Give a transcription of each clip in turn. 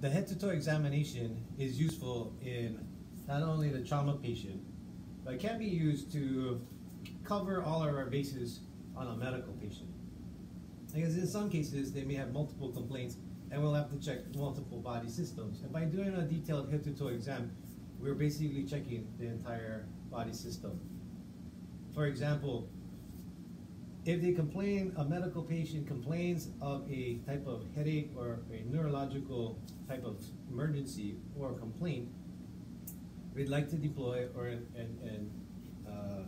the head-to-toe examination is useful in not only the trauma patient, but it can be used to cover all of our bases on a medical patient. Because in some cases, they may have multiple complaints and we'll have to check multiple body systems. And by doing a detailed head-to-toe exam, we're basically checking the entire body system. For example, if they complain, a medical patient complains of a type of headache or a neurological type of emergency or complaint, we'd like to deploy or and, and uh,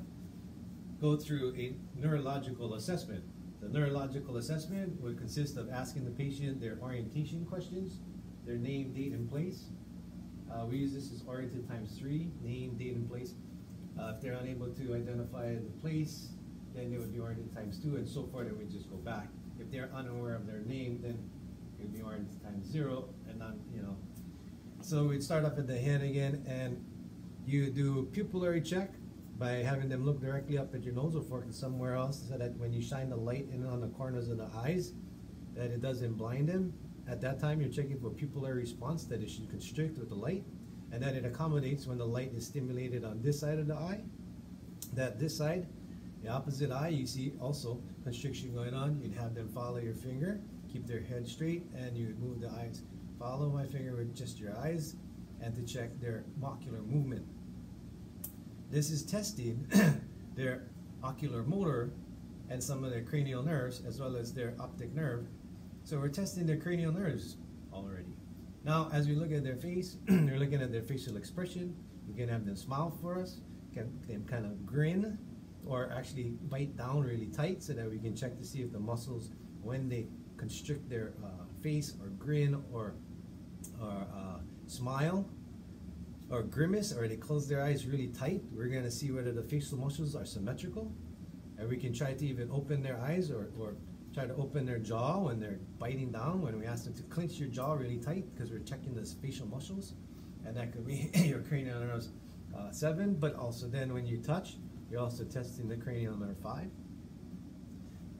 go through a neurological assessment. The neurological assessment would consist of asking the patient their orientation questions, their name, date, and place. Uh, we use this as oriented times three, name, date, and place. Uh, if they're unable to identify the place, then it would be oriented times two, and so forth, and we just go back. If they're unaware of their name, then it would be oriented times zero, and not, you know. So we'd start off at the head again, and you do pupillary check by having them look directly up at your nose or focus somewhere else so that when you shine the light in on the corners of the eyes, that it doesn't blind them. At that time, you're checking for pupillary response that it should constrict with the light and that it accommodates when the light is stimulated on this side of the eye. That this side, the opposite eye, you see also constriction going on. You'd have them follow your finger, keep their head straight, and you would move the eyes. Follow my finger with just your eyes and to check their ocular movement. This is testing their ocular motor and some of their cranial nerves as well as their optic nerve. So we're testing their cranial nerves already. Now, as we look at their face, we're looking at their facial expression. We can have them smile for us, can them kind of grin, or actually bite down really tight so that we can check to see if the muscles, when they constrict their uh, face or grin or, or uh, smile, or grimace or they close their eyes really tight, we're going to see whether the facial muscles are symmetrical. And we can try to even open their eyes or, or try to open their jaw when they're biting down, when we ask them to clench your jaw really tight because we're checking the facial muscles. And that could be your cranial nerves uh, 7, but also then when you touch, you're also testing the cranial nerve 5.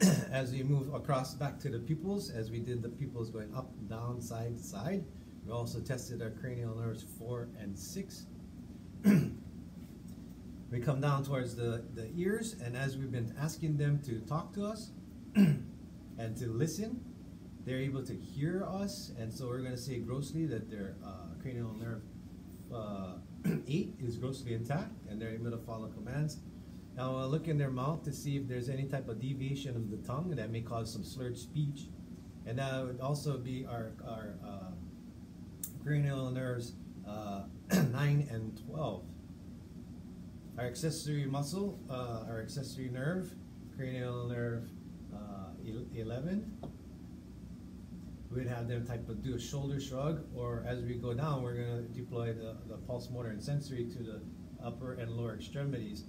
as we move across back to the pupils, as we did the pupils going up, down, side side, we also tested our cranial nerves 4 and 6. we come down towards the, the ears, and as we've been asking them to talk to us and to listen, they're able to hear us, and so we're going to say grossly that their uh, cranial nerve uh, 8 is grossly intact, and they're able to follow commands. Now we'll look in their mouth to see if there's any type of deviation of the tongue that may cause some slurred speech. And that would also be our, our uh, cranial nerves uh, 9 and 12. Our accessory muscle, uh, our accessory nerve, cranial nerve uh, 11. We'd have them type of do a shoulder shrug, or as we go down, we're going to deploy the, the pulse motor and sensory to the upper and lower extremities.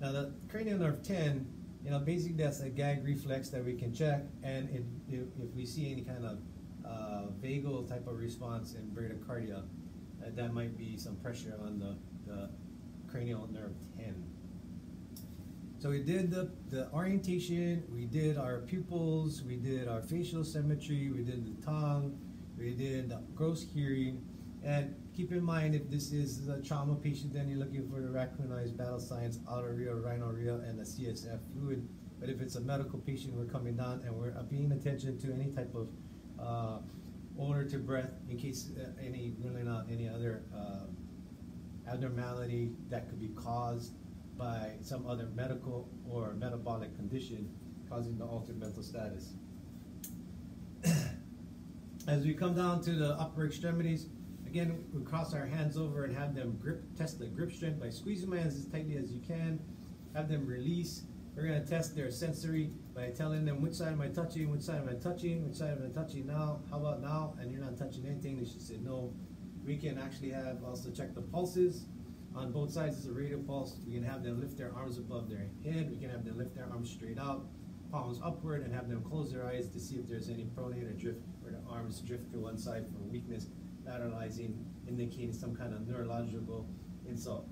Now the cranial nerve 10, you know, basically that's a gag reflex that we can check, and it, if, if we see any kind of uh, vagal type of response in bradycardia, uh, that might be some pressure on the, the cranial nerve 10. So we did the, the orientation, we did our pupils, we did our facial symmetry, we did the tongue, we did the gross hearing, and keep in mind if this is a trauma patient, then you're looking for the raccoon eyes battle signs, otorrhea, rhinorrhea, and the CSF fluid. But if it's a medical patient, we're coming down and we're paying attention to any type of uh, odor to breath in case uh, any really not any other uh, abnormality that could be caused by some other medical or metabolic condition causing the altered mental status. As we come down to the upper extremities, again, we cross our hands over and have them grip, test the grip strength by squeezing my hands as tightly as you can, have them release, we're going to test their sensory by telling them which side am I touching, which side am I touching, which side am I touching now, how about now, and you're not touching anything, they should say no. We can actually have also check the pulses on both sides. It's a radial pulse. We can have them lift their arms above their head. We can have them lift their arms straight out, palms upward, and have them close their eyes to see if there's any pronator drift, where the arms drift to one side for weakness, lateralizing, indicating some kind of neurological insult.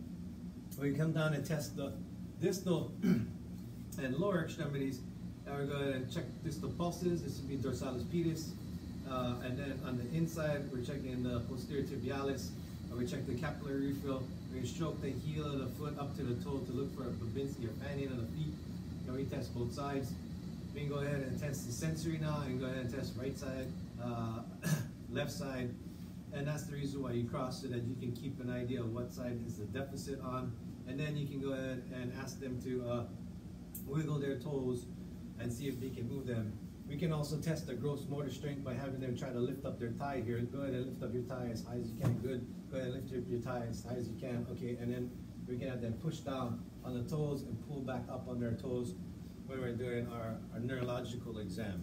We come down and test the distal and lower extremities. Now we're going to check distal pulses. This would be dorsalis pedis. Uh, and then on the inside, we're checking the posterior tibialis. Uh, we check the capillary refill. We stroke the heel of the foot up to the toe to look for a Babinski or fanning of the feet. And we test both sides. We can go ahead and test the sensory now and go ahead and test right side, uh, left side. And that's the reason why you cross so that you can keep an idea of what side is the deficit on. And then you can go ahead and ask them to uh, wiggle their toes and see if they can move them. We can also test the gross motor strength by having them try to lift up their thigh here. Go ahead and lift up your thigh as high as you can. Good. Go ahead and lift up your thigh as high as you can. Okay, and then we can have them push down on the toes and pull back up on their toes when we're doing our, our neurological exam.